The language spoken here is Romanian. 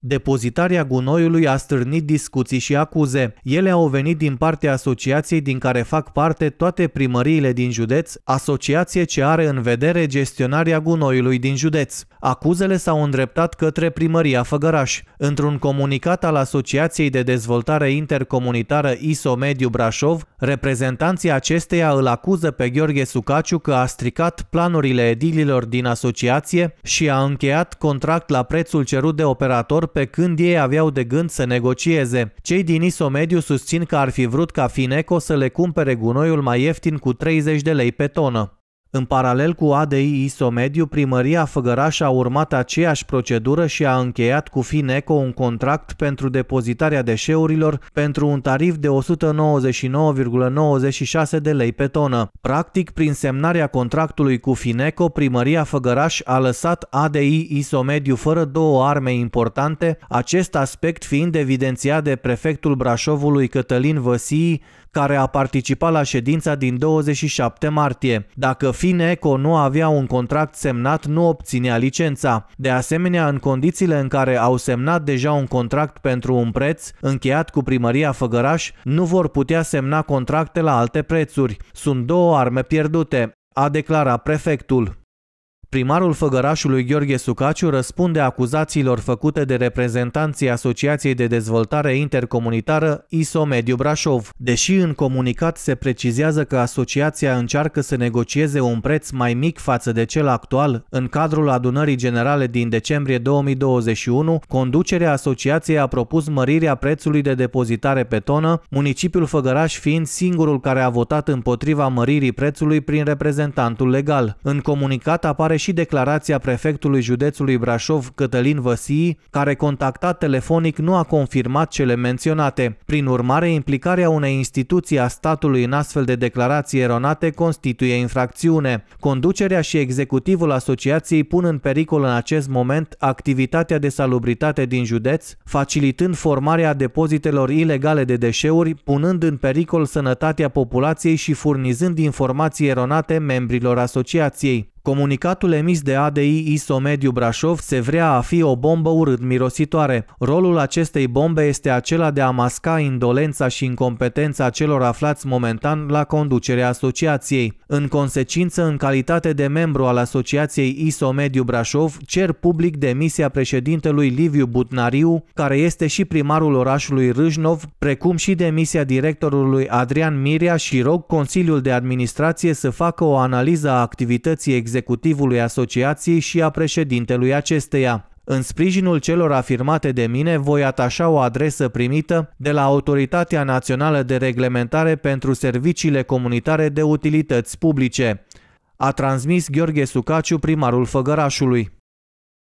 Depozitarea gunoiului a stârnit discuții și acuze. Ele au venit din partea asociației din care fac parte toate primăriile din județ, asociație ce are în vedere gestionarea gunoiului din județ. Acuzele s-au îndreptat către primăria Făgăraș. Într-un comunicat al Asociației de Dezvoltare Intercomunitară ISO Mediu Brașov, reprezentanții acesteia îl acuză pe Gheorghe Sucaciu că a stricat planurile edililor din asociație și a încheiat contract la prețul cerut de operator pe când ei aveau de gând să negocieze. Cei din Isomediu susțin că ar fi vrut ca Fineco să le cumpere gunoiul mai ieftin cu 30 de lei pe tonă. În paralel cu ADI Isomediu, primăria Făgăraș a urmat aceeași procedură și a încheiat cu Fineco un contract pentru depozitarea deșeurilor pentru un tarif de 199,96 de lei pe tonă. Practic, prin semnarea contractului cu Fineco, primăria Făgăraș a lăsat ADI Isomediu fără două arme importante, acest aspect fiind evidențiat de prefectul Brașovului Cătălin Văsii, care a participat la ședința din 27 martie. Dacă Fineco nu avea un contract semnat, nu obținea licența. De asemenea, în condițiile în care au semnat deja un contract pentru un preț, încheiat cu primăria Făgăraș, nu vor putea semna contracte la alte prețuri. Sunt două arme pierdute, a declarat prefectul. Primarul Făgărașului Gheorghe Sucaciu răspunde acuzațiilor făcute de reprezentanții Asociației de Dezvoltare Intercomunitară ISO Mediu Brașov. Deși în comunicat se precizează că asociația încearcă să negocieze un preț mai mic față de cel actual, în cadrul adunării generale din decembrie 2021, conducerea asociației a propus mărirea prețului de depozitare pe tonă, municipiul Făgăraș fiind singurul care a votat împotriva măririi prețului prin reprezentantul legal. În comunicat apare și declarația prefectului județului Brașov, Cătălin Văsii, care contactat telefonic nu a confirmat cele menționate. Prin urmare, implicarea unei instituții a statului în astfel de declarații eronate constituie infracțiune. Conducerea și executivul asociației pun în pericol în acest moment activitatea de salubritate din județ, facilitând formarea depozitelor ilegale de deșeuri, punând în pericol sănătatea populației și furnizând informații eronate membrilor asociației. Comunicatul emis de ADI ISO Mediu Brașov se vrea a fi o bombă urât mirositoare. Rolul acestei bombe este acela de a masca indolența și incompetența celor aflați momentan la conducerea asociației. În consecință, în calitate de membru al asociației ISO Mediu Brașov, cer public demisia președintelui Liviu Butnariu, care este și primarul orașului Râșnov, precum și demisia directorului Adrian Mirea și rog Consiliul de Administrație să facă o analiză a activității executivului asociației și a președintelui acesteia. În sprijinul celor afirmate de mine, voi atașa o adresă primită de la Autoritatea Națională de Reglementare pentru Serviciile Comunitare de Utilități Publice. A transmis Gheorghe Sucaciu, primarul Făgărașului.